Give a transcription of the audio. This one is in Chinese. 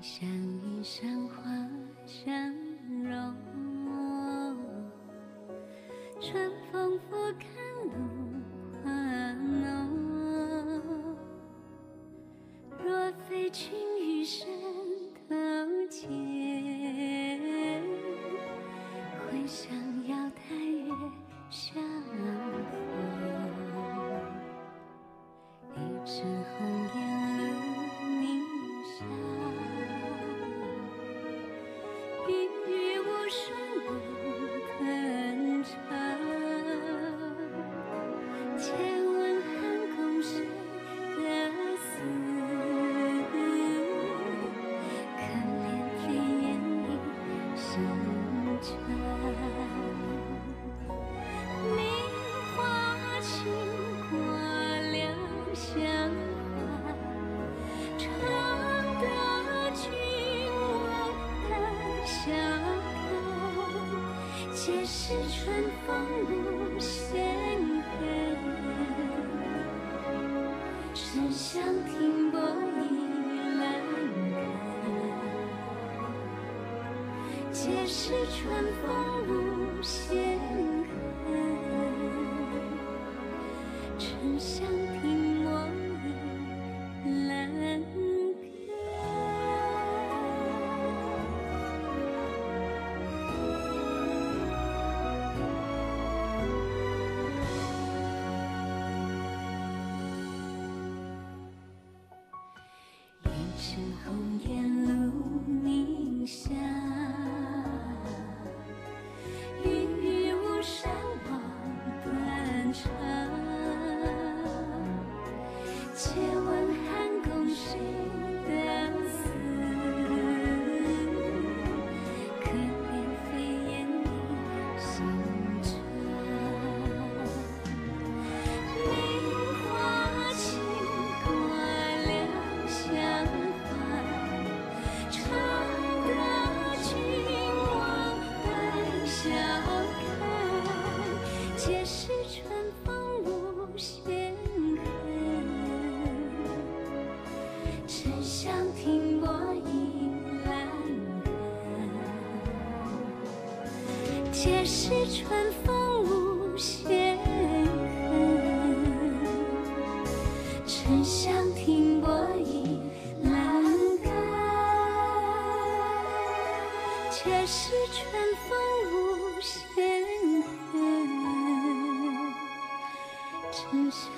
像一山花相融，春风拂看露花浓。若非群玉山头见，会向瑶台月下皆是春风无限恨，沉香停皆是春风无限恨，沉香停泊倚栏一枝红艳露凝香，皆是春风无限恨，沉香停泊倚栏杆。皆是春风无限恨，沉香。